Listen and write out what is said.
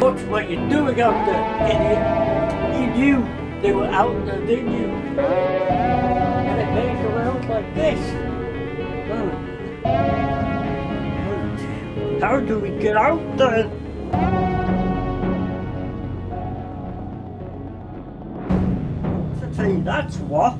Look what you're doing up there, idiot? You knew they were out there, didn't you? And it makes around like this. How do we get out there? To tell you, that's what.